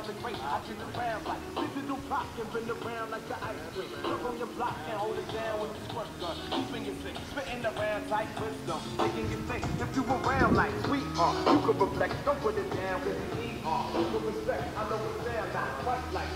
by the great, I get around like digital clock and bend around like the ice cream. Look on your block and hold it down with the squirt gun. Keeping you sick, spitting around like wisdom. Making you think if you around like sweetheart, you could reflect, don't put it down with the E-R. You could respect, I know it's sounds not quite like